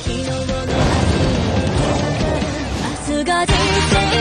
昨日が人生。